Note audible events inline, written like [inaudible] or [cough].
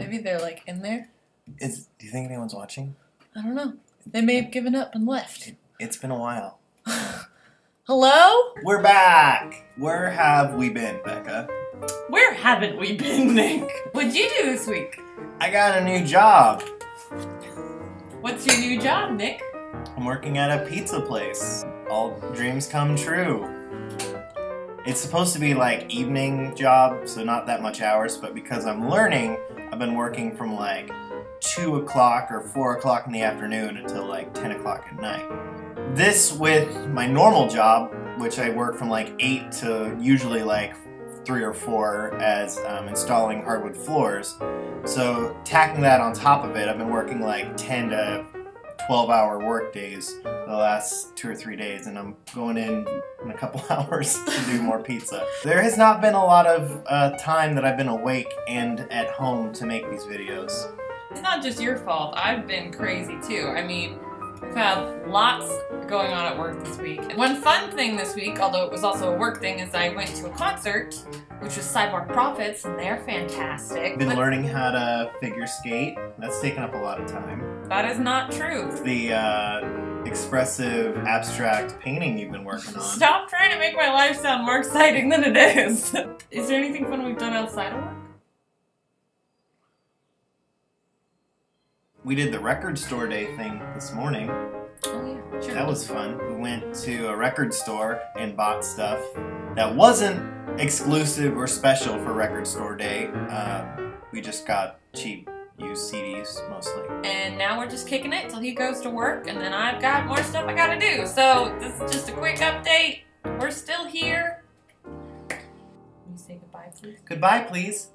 Maybe they're like in there. Is do you think anyone's watching? I don't know. They may have given up and left. It's been a while. [laughs] Hello? We're back. Where have we been, Becca? Where haven't we been, Nick? What'd you do this week? I got a new job. What's your new job, Nick? I'm working at a pizza place. All dreams come true. It's supposed to be like evening job, so not that much hours, but because I'm learning, I've been working from like 2 o'clock or 4 o'clock in the afternoon until like 10 o'clock at night. This with my normal job, which I work from like 8 to usually like 3 or 4 as um, installing hardwood floors. So tacking that on top of it, I've been working like 10 to 12 hour work days the last two or three days, and I'm going in in a couple [laughs] hours to do more pizza. There has not been a lot of uh, time that I've been awake and at home to make these videos. It's not just your fault. I've been crazy too. I mean, we've had lots going on at work this week. And one fun thing this week, although it was also a work thing, is I went to a concert, which was Sidewalk Prophets, and they're fantastic. Been But learning how to figure skate. That's taken up a lot of time. that is not true. The uh, expressive abstract painting you've been working on. Stop trying to make my life sound more exciting than it is. [laughs] is there anything fun we've done outside of work? We did the record store day thing this morning. Oh yeah, sure. That was fun. We went to a record store and bought stuff that wasn't exclusive or special for record store day. Um, we just got cheap used CDs mostly. And now we're just kicking it till he goes to work, and then I've got more stuff I gotta do. So this is just a quick update. We're still here. Can you say goodbye, please? Goodbye, please.